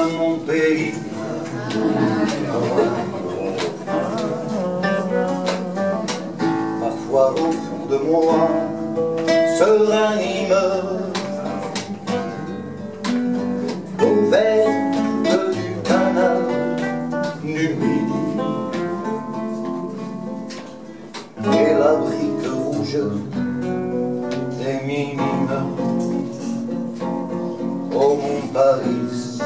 mon pays. Parfois au fond de moi se ranime au vert du canal du et la brique rouge des minimes au Mont Paris,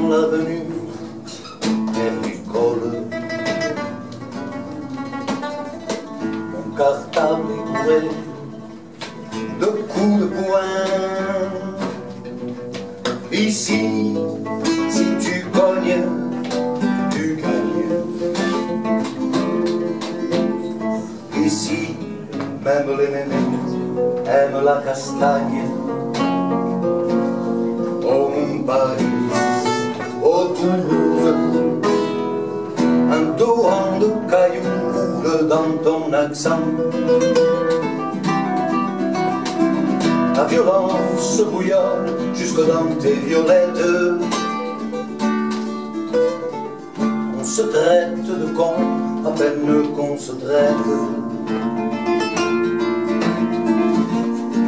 reprends l'avenue agricole. Mon cartable est bourré de coups de poing. Ici, si tu cognes, tu gagnes. Ici, même les mémés aiment la castagne. Au Mont Paris, Un torrent de cailloux roule dans ton accent. La violence bouillonne jusque dans tes violettes. On se traite de con à peine qu'on se traite.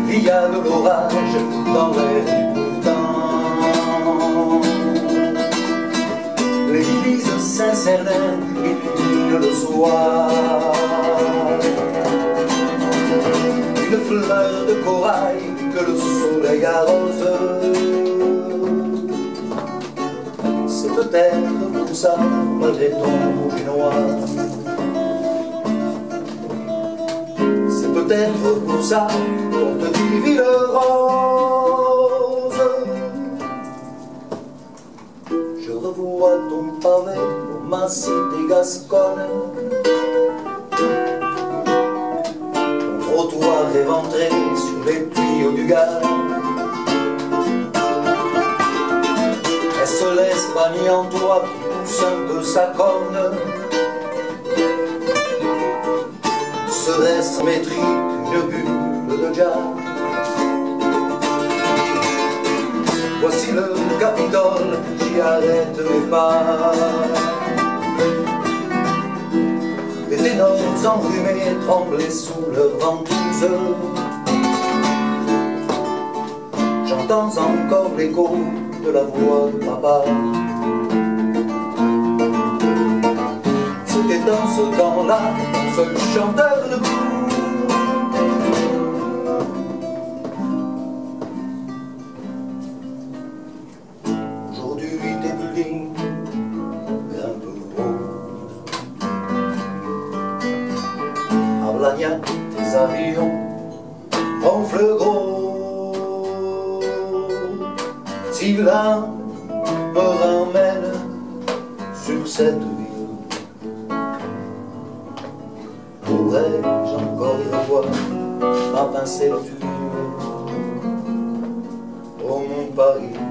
Il y a de l'orage dans l'air De corail que le soleil arrose. C'est peut-être pour ça, malgré ton rouge noir. C'est peut-être pour ça qu'on te dit ville rose. Je revois ton pavé ma cité gasconne. Éventré sur les tuyaux du gaz. Est-ce l'Espagne en toi pousse un peu sa corne Serait-ce métrique une bulle de jazz Voici le Capitole, j'y arrête mes pas. Les ténors enrhumés tremblaient sous leur ventouse. J'entends encore l'écho de la voix de papa. C'était dans ce temps-là seul chanteur de Tes avions ronflent gros. Là me ramène sur cette ville, pourrais-je encore revoir ma pincelle au Mont Paris, au Toulouse,